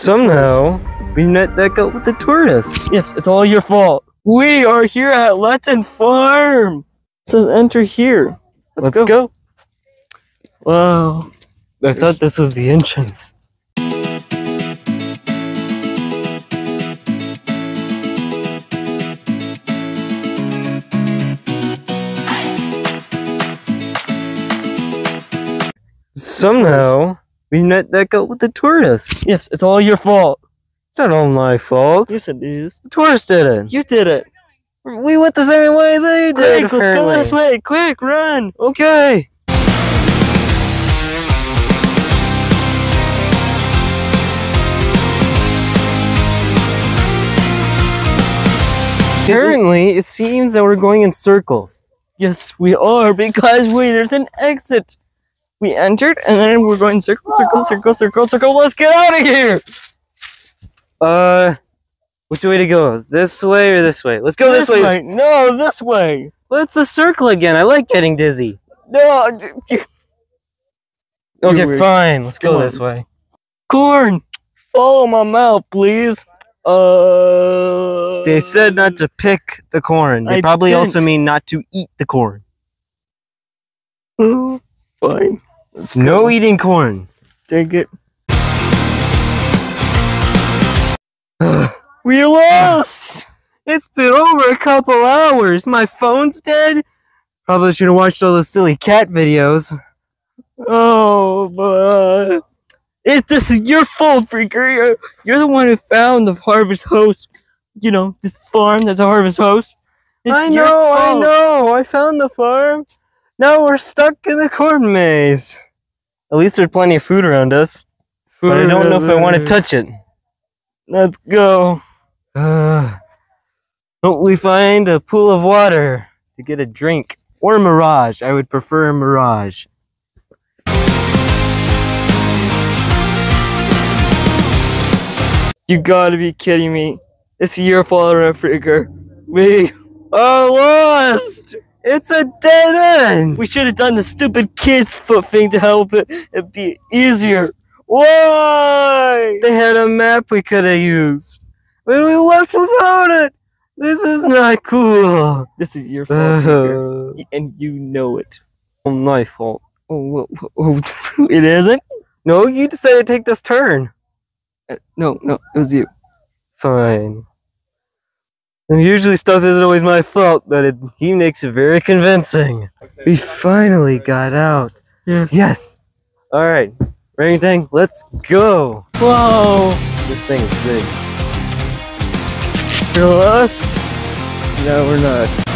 Somehow, we met that up with the tortoise. Yes, it's all your fault. We are here at Lattin Farm. It says enter here. Let's, go. Wow. I thought this was the entrance. Somehow, we met that up with the tortoise. Yes, it's all your fault. It's not all my fault. Yes, it is. The tortoise did it. You did it. We went the same way they did. Quick, let's go this way. Quick, run. Okay. Apparently, it seems that we're going in circles. Yes, we are because wait, there's an exit. We entered and then we're going circle, circle, circle, circle, circle. Let's get out of here. Uh, which way to go? This way or this way? Let's go this, way. No, this way. Let's the circle again. I like getting dizzy. No, Okay, fine. Let's go this way. corn. Follow my mouth, please. Uh. They said not to pick the corn. They I probably also didn't. mean not to eat the corn. Oh, Fine. Let's go. No eating corn. Take it. we lost. It's been over a couple hours. My phone's dead. Probably should have watched all those silly cat videos. Oh, but it, this is your fault, freaker. You're, you're the one who found the harvest host. You know, this farm that's a harvest host. It's I know, I know. I found the farm. Now we're stuck in the corn maze. At least there's plenty of food around us. But I don't know if I want to touch it. Let's go. Uh, don't we find a pool of water to get a drink? Or a mirage. I would prefer a mirage. You gotta be kidding me. It's your fault, Freaker. We are lost. It's a dead end! We should have done the stupid kid's foot thing to help it, it be easier. Why? They had a map we could have used. But we left without it! This is not cool. This is your fault, Uh, and you know it. Oh, my fault. Oh, wh- wh- it isn't? No, you decided to take this turn. Uh, No, no, it was you. Fine. And usually stuff isn't always my fault, but it, he makes it very convincing. We finally got out. Yes. Yes! Alright, orangutan, let's go! Whoa. This thing is big. You're lost? No, we're not.